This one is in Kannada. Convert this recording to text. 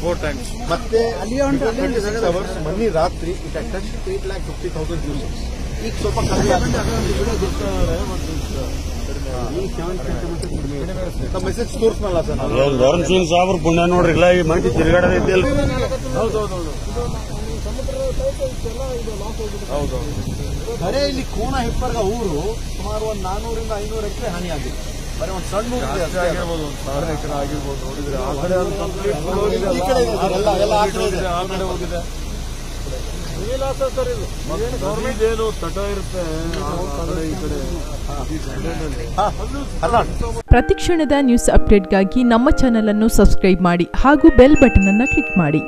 ಫೋರ್ ಟೈಮ್ಸ್ ಮತ್ತೆ ಅವರ್ಸ್ ಮೊನ್ನೆ ರಾತ್ರಿ it at eight lakh fifty thousand users ಈಗ ಸ್ವಲ್ಪ ಕಡಿಮೆ ಆಗುತ್ತೆ ಮೆಸೇಜ್ ತೋರಿಸ್ನಲ್ಲ ಧರ್ಮ್ ಸಿಂಗ್ ಸಾಬ್ರ ಪುಣ್ಯ ನೋಡ್ರಿ, ಇಲ್ಲ, ಈ ಮಂದಿ ತಿರುಗಾಡೋದೈತಿ ಅಲ್ಲ ಬರೇ ಇಲ್ಲಿ ಕೋಣ ಹೆಪ್ಪರ್ಗ ಊರು ಸುಮಾರು ಒಂದು ನಾನೂರಿಂದ ಐನೂರು ಎಕರೆ ಹಾನಿ ಆಗಿದೆ ಬರೀ ಒಂದು ಸಣ್ಣ ಆಗಿರ್ಬೋದು ಒಂದು ಸಾವಿರ ಎಕರೆ ಆಗಿರ್ಬೋದು ನೋಡಿದ್ರೆ ಆ ಕಡೆ complete ಹೋಗಿದೆ. ಆ ಕಡೆ ಇದೆ. ಏನು ತಟ ಇರುತ್ತೆ? ಈ ಕಡೆ. ಅಲ್ಲ. ಪ್ರತಿಕ್ಷಣದ ನ್ಯೂಸ್ ಅಪ್ಡೇಟ್ಗಾಗಿ ನಮ್ಮ ಚಾನೆಲ್ ಅನ್ನು ಸಬ್ಸ್ಕ್ರೈಬ್ ಮಾಡಿ ಹಾಗೂ ಬೆಲ್ ಬಟನ್ ಅನ್ನು ಕ್ಲಿಕ್ ಮಾಡಿ.